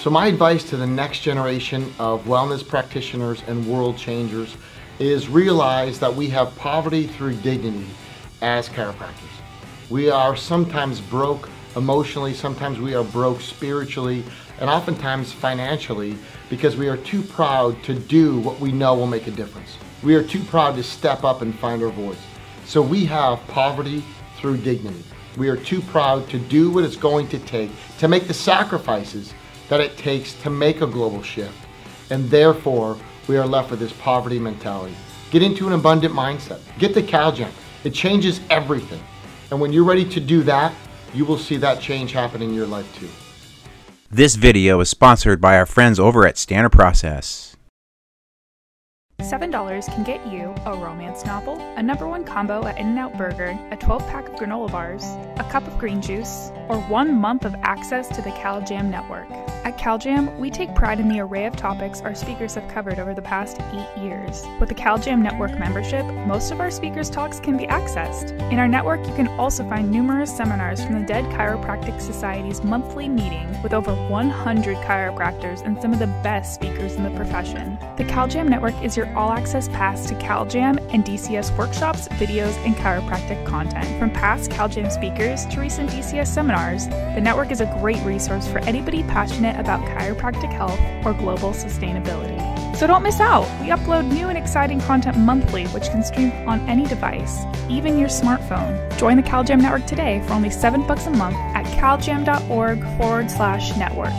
So my advice to the next generation of wellness practitioners and world changers is realize that we have poverty through dignity as chiropractors. We are sometimes broke emotionally, sometimes we are broke spiritually, and oftentimes financially because we are too proud to do what we know will make a difference. We are too proud to step up and find our voice. So we have poverty through dignity. We are too proud to do what it's going to take to make the sacrifices that it takes to make a global shift. And therefore, we are left with this poverty mentality. Get into an abundant mindset. Get the CalJam. It changes everything. And when you're ready to do that, you will see that change happen in your life too. This video is sponsored by our friends over at Standard Process. $7 can get you a romance novel, a number one combo at In-N-Out Burger, a 12 pack of granola bars, a cup of green juice, or one month of access to the CalJam network. At CalJam, we take pride in the array of topics our speakers have covered over the past eight years. With the CalJam network membership, most of our speakers' talks can be accessed. In our network, you can also find numerous seminars from the Dead Chiropractic Society's monthly meeting with over 100 chiropractors and some of the best speakers in the profession. The CalJam network is your all access pass to CalJam and DCS workshops, videos, and chiropractic content. From past CalJam speakers to recent DCS seminars, the network is a great resource for anybody passionate about chiropractic health or global sustainability. So don't miss out! We upload new and exciting content monthly, which can stream on any device, even your smartphone. Join the CalJam network today for only 7 bucks a month at caljam.org forward slash network.